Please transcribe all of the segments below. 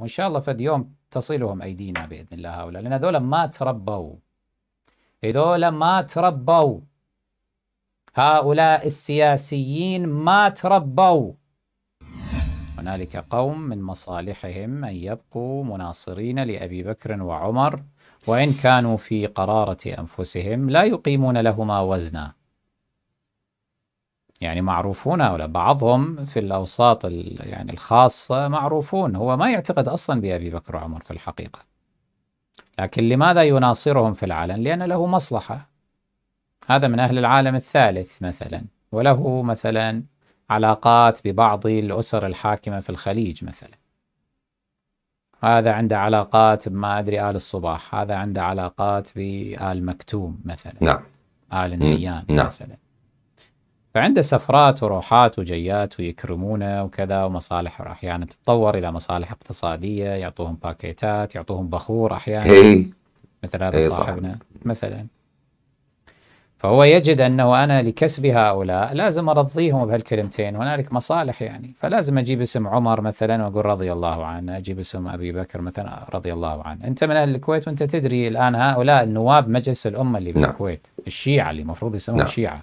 وإن شاء الله فد يوم تصلهم أيدينا بإذن الله هؤلاء لأن هذول ما تربوا. هذول ما تربوا. هؤلاء السياسيين ما تربوا. هنالك قوم من مصالحهم أن يبقوا مناصرين لأبي بكر وعمر وإن كانوا في قرارة أنفسهم لا يقيمون لهما وزنا. يعني معروفون هؤلاء بعضهم في الأوساط يعني الخاصة معروفون. هو ما يعتقد أصلا بأبي بكر وعمر في الحقيقة. لكن لماذا يناصرهم في العلن لأن له مصلحة. هذا من أهل العالم الثالث مثلا. وله مثلا علاقات ببعض الأسر الحاكمة في الخليج مثلا. هذا عنده علاقات بما أدري آل الصباح. هذا عنده علاقات بآل مكتوم مثلا. نعم. آل النيان نعم. مثلا. فعنده سفرات وروحات وجيات ويكرمونه وكذا ومصالح أحيانا تتطور إلى مصالح اقتصادية يعطوهم باكيتات يعطوهم بخور أحيانا. هي مثل هذا صاحبنا مثلا. فهو يجد أنه أنا لكسب هؤلاء لازم أرضيهم بهالكلمتين هنالك مصالح يعني. فلازم أجيب اسم عمر مثلا وأقول رضي الله عنه أجيب اسم أبي بكر مثلا رضي الله عنه. أنت من أهل الكويت وأنت تدري الآن هؤلاء النواب مجلس الأمة اللي نعم. بالكويت الشيعة اللي المفروض يسمون نعم.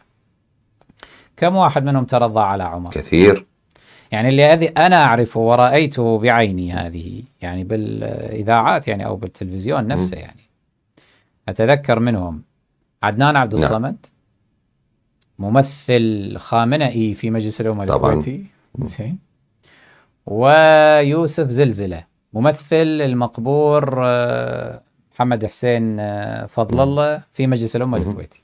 كم واحد منهم ترضى على عمر؟ كثير. يعني اللي أذي أنا أعرفه ورأيته بعيني هذه يعني بالإذاعات يعني أو بالتلفزيون نفسه يعني. أتذكر منهم عدنان عبد نعم. الصمد ممثل خامنئي في مجلس طبعاً. الكويتي. زين. ويوسف زلزلة ممثل المقبور آه، محمد حسين آه، فضل الله في مجلس مم. الكويتي.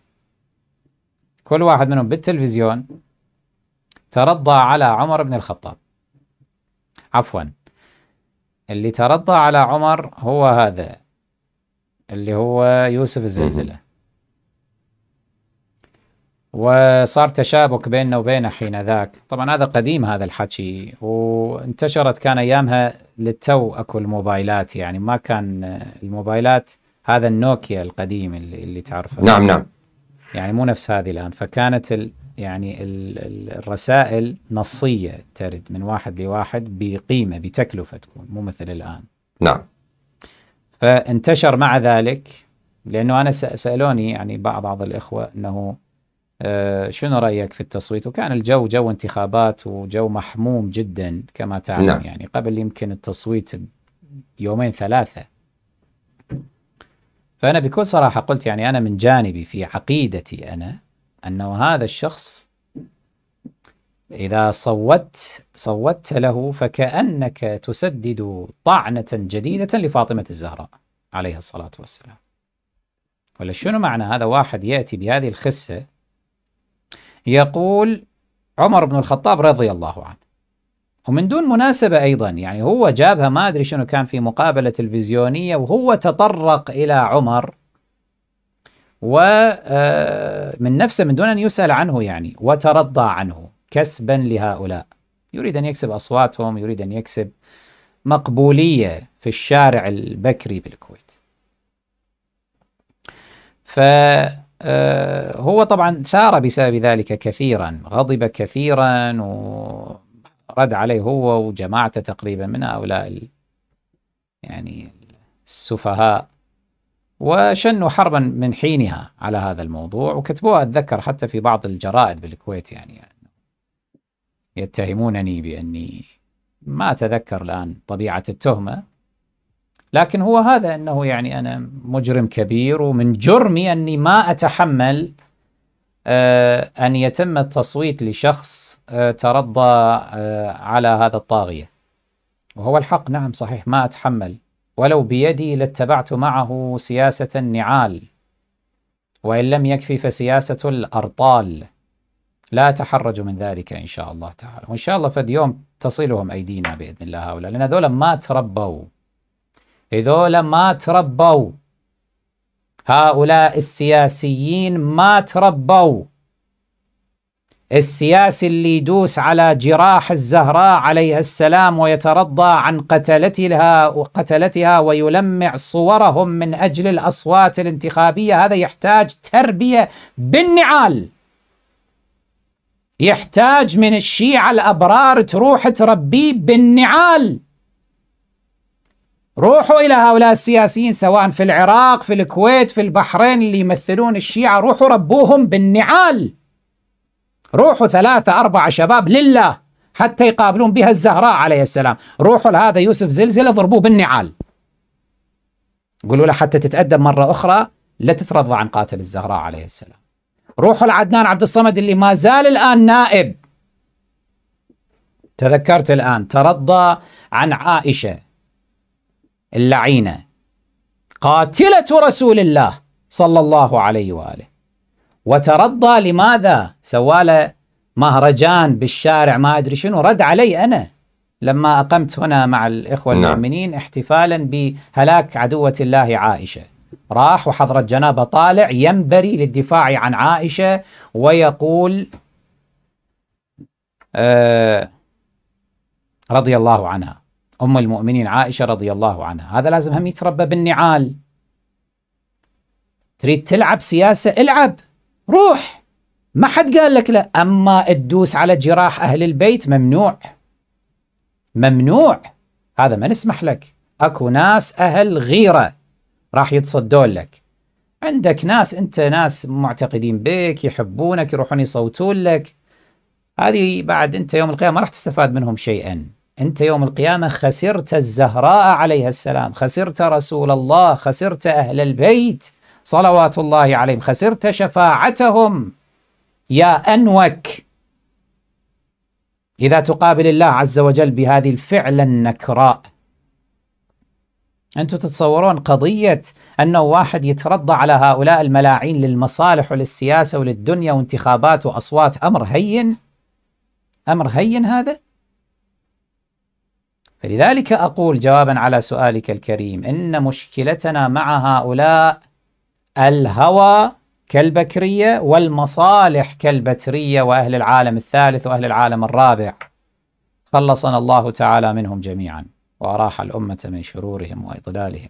كل واحد منهم بالتلفزيون ترضى على عمر بن الخطاب. عفوا. اللي ترضى على عمر هو هذا اللي هو يوسف الزلزلة. وصار تشابك بيننا وبينه حين ذاك. طبعا هذا قديم هذا الحكي. وانتشرت كان أيامها للتو أكو الموبايلات. يعني ما كان الموبايلات هذا النوكيا القديم اللي, اللي تعرفه. نعم نعم. يعني مو نفس هذه الآن فكانت ال يعني ال ال الرسائل نصية ترد من واحد لواحد بقيمة بتكلفة تكون مو مثل الآن. نعم. فانتشر مع ذلك لأنه أنا س- سألوني يعني بعض بعض الإخوة أنه آه، شنو رأيك في التصويت؟ وكان الجو جو انتخابات وجو محموم جدا كما تعلم نعم. يعني قبل يمكن التصويت يومين ثلاثة. فأنا بكل صراحة قلت يعني أنا من جانبي في عقيدتي أنا أنه هذا الشخص إذا صوت صوتت له فكأنك تسدد طعنة جديدة لفاطمة الزهراء عليها الصلاة والسلام. ولا شنو معنى هذا واحد يأتي بهذه الخسة يقول عمر بن الخطاب رضي الله عنه. ومن دون مناسبة أيضا يعني هو جابها ما أدري شنو كان في مقابلة تلفزيونية وهو تطرق إلى عمر ومن نفسه من دون أن يسأل عنه يعني وترضى عنه كسبا لهؤلاء. يريد أن يكسب أصواتهم يريد أن يكسب مقبولية في الشارع البكري بالكويت. فهو طبعا ثار بسبب ذلك كثيرا غضب كثيرا ورد عليه هو وجماعته تقريبا من هؤلاء ال- يعني السفهاء وشنوا حربا من حينها على هذا الموضوع وكتبوها أتذكر حتى في بعض الجرائد بالكويت يعني, يعني يتهمونني بأني ما أتذكر الآن طبيعة التهمة. لكن هو هذا إنه يعني أنا مجرم كبير ومن جرمي أني ما أتحمل آه، أن يتم التصويت لشخص آه، ترضى آه، على هذا الطاغية. وهو الحق نعم صحيح ما أتحمل. ولو بيدي لاتبعت معه سياسة النعال. وإن لم يكفي فسياسة الأرطال. لا أتحرج من ذلك إن شاء الله تعالى. وإن شاء الله فد يوم تصلهم أيدينا بإذن الله هؤلاء. لأن هذول ما تربوا. هذول ما تربوا. هؤلاء السياسيين ما تربوا. السياسي اللي يدوس على جراح الزهراء عليها السلام ويترضى عن قتلتها وقتلتها ويلمع صورهم من أجل الأصوات الانتخابية هذا يحتاج تربية بالنعال. يحتاج من الشيعة الأبرار تروح تربيه بالنعال. روحوا إلى هؤلاء السياسيين سواء في العراق في الكويت في البحرين اللي يمثلون الشيعة. روحوا ربوهم بالنعال. روحوا ثلاثة أربعة شباب لله حتى يقابلون بها الزهراء عليه السلام. روحوا لهذا يوسف زلزلة ضربوه بالنعال. قولوا له حتى تتأدب مرة أخرى لا تترضى عن قاتل الزهراء عليه السلام. روحوا لعدنان عبد الصمد اللي ما زال الآن نائب. تذكرت الآن ترضى عن عائشة. اللعينة. قاتلة رسول الله صلى الله عليه وآله. وترضى لماذا؟ سواله مهرجان بالشارع ما أدري شنو. رد علي أنا لما أقمت هنا مع الإخوة نعم. المؤمنين احتفالا بهلاك عدوة الله عائشة. راح وحضرة جنابة طالع ينبري للدفاع عن عائشة ويقول آه رضي الله عنها. أم المؤمنين عائشة رضي الله عنها. هذا لازم هم يتربى بالنعال. تريد تلعب سياسة؟ العب. روح. ما حد قال لك لا. أما تدوس على جراح أهل البيت ممنوع. ممنوع. هذا ما نسمح لك. أكو ناس أهل غيرة راح يتصدون لك. عندك ناس أنت ناس معتقدين بك يحبونك يروحون يصوتون لك. هذه بعد أنت يوم القيامة ما راح تستفاد منهم شيئا. أنت يوم القيامة خسرت الزهراء عليها السلام خسرت رسول الله خسرت أهل البيت صلوات الله عليهم خسرت شفاعتهم. يا أنوك! إذا تقابل الله عز وجل بهذه الفعل النكراء. أنتم تتصورون قضية أنه واحد يترضى على هؤلاء الملاعين للمصالح وللسياسة وللدنيا وانتخابات وأصوات أمر هين؟ أمر هين هذا؟ فلذلك أقول جوابا على سؤالك الكريم إن مشكلتنا مع هؤلاء الهوى كالبكرية والمصالح كالبترية وأهل العالم الثالث وأهل العالم الرابع. خلصنا الله تعالى منهم جميعا وأراح الأمة من شرورهم وإضلالهم.